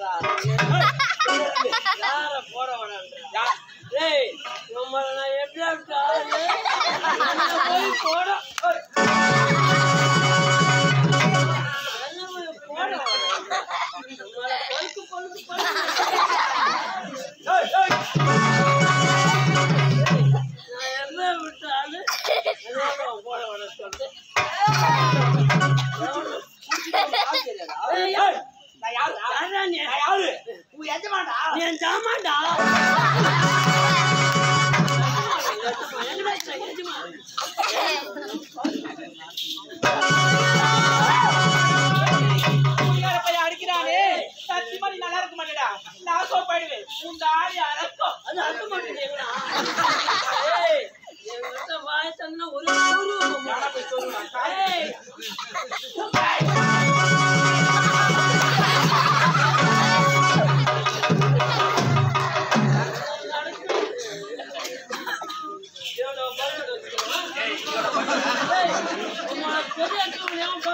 रहा है। என் பையன் அடிக்கிறானே. சத்தியமா நீ நல்லா இருக்க மாட்டேடா. நான் சோ போயிடுவேன். உன் தாடி அறக்கும் அது அறுக்க என்கிட்ட வாயை திறந்தா ஒரு ஊரு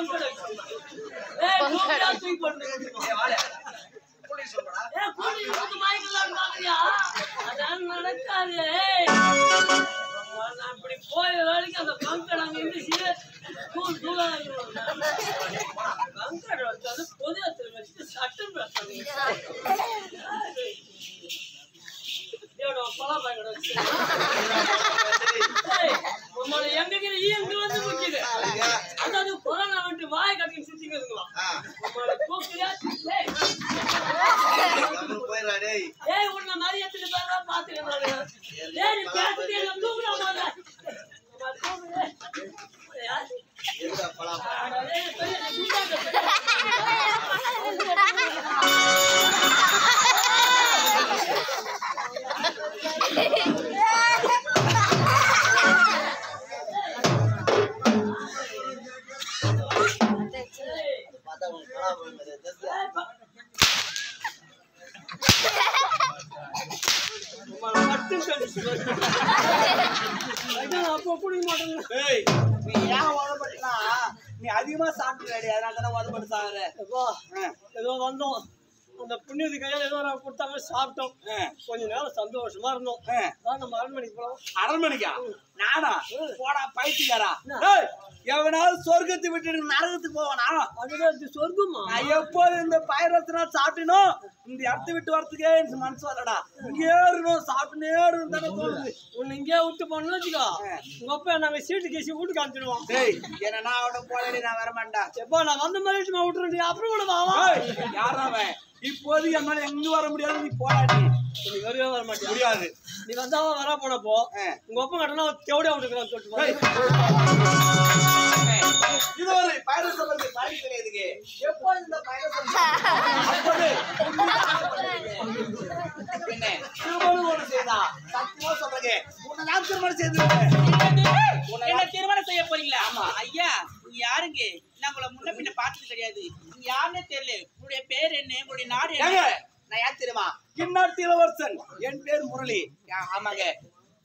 நடக்காது. ஏய். நான் போய் வரைக்கும் அந்த பங்கடை அங்க இருந்துச்சு. தூள் தூளா ஆகிடுவாங்க. வச்சாலும் பொது இடத்துல வச்சுட்டு சட்டம் பேசுறாங்க. இவனோட பழம் ஈ எங்க வந்து முக்கியது यार क्या दे लो तुम ना मांगा ये तो बड़ा அப்போ குடிக்க மாட்டேங்க நீ ஏன் உதப்பட்டா நீ அதிகமா சாப்பிட்டு அதனால தானே உதப்பட்டு சாகுற ஏதோ வந்தோம் அந்த புண்ணியத்து கையில ஏதோ நான்? கொடுத்தாங்க சாப்பிட்டோம் கொஞ்ச நேரம் சந்தோஷமா இருந்தோம் நம்ம அரண்மனைக்கு போலாம் அரண்மனைக்கா நானா போடா பைத்தியக்காரா. ஏய், எவனாவது சொர்க்கத்தை விட்டுட்டு நரகத்துக்கு போவானா? இது சொர்க்கமா? நான் எப்போது இந்த பயிரத்தினா சாப்பிட்டனோ இந்த இடத்த விட்டு வரதுக்கே எனக்கு மனசு வரலடா. இங்கே இருக்கணும் சாப்பிட்டுனே இருக்கணும் தானே தோணுது. உன்னை இங்கே விட்டு போனோம்னு வச்சுக்கோ. உங்க அப்பா நாங்க சீட்டு கேசி வீட்டுக்கு அனுப்பிச்சிடுவோம் டேய் என்ன நான் அவட போலடி நான் வர மாட்டேன் எப்பா நான் வந்த மாதிரி சும்மா விட்டுறேன் அப்புறம் கூட வாவா யாரா அவன்? இப்போது என்னால எங்க வர முடியாது நீ போடாடி நீ வரவே வர மாட்டியா? முடியாது. நீ வந்தாவா வரா போனப்போ. உங்க அப்பா கட்டணா தேவடியா விட்டுக்கிறான்னு சொல்லிட்டு திருமணம் செய்தா சத்தியமா சொல்றேங்க உன்னை நான் திருமணம் செய்து என்ன திருமணம் செய்ய போறீங்களா? ஆமா. ஐயா நீங்க யாருங்க? நான் உங்களை முன்ன பின்ன பார்த்தது கிடையாது. நீங்க யாருன்னே தெரியல. உங்களுடைய பேர் என்ன? உங்களுடைய நாடு என்ன? நான் யார் தெரியுமா? கிண்ணாட்டு இளவரசன் என் பேர் முரளி. ஆமாங்க.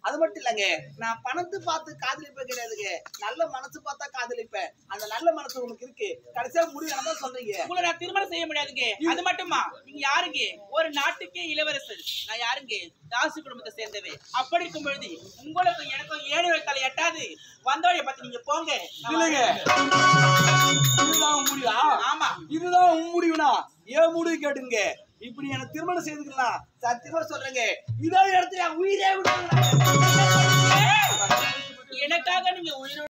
அது மட்டும் இல்லைங்க. நான் பணத்தை பார்த்து காதலிப்பேன் கிடையாதுங்க நல்ல மனசு பார்த்தா காதலிப்பேன். அந்த நல்ல மனசு உனக்கு இருக்கு. கடைசியா முடிவு தான் சொல்றீங்க. உங்களை நான் திருமணம் செய்ய முடியாதுங்க. அது மட்டுமா? நீங்க யாருங்க? ஒரு நாட்டுக்கே இளவரசர். நான் யாருங்க? தாசு குடும்பத்தை சேர்ந்தவே. அப்படி இருக்கும் பொழுது உங்களுக்கும் எனக்கும் ஏழு வைத்தால எட்டாது. வந்தவழைய பார்த்து நீங்க போங்க. இதுதான் முடிவா? ஆமா. இதுதான் முடிவுனா? ஏன் முடிவு கேட்டுங்க? இப்படி எனக்கு திருமணம் செய்துக்கலாம் சத்தியமா சொல்றேங்க. இதே இடத்துல உயிரே விடுவாங்க எனக்காக நீங்க உயிரோட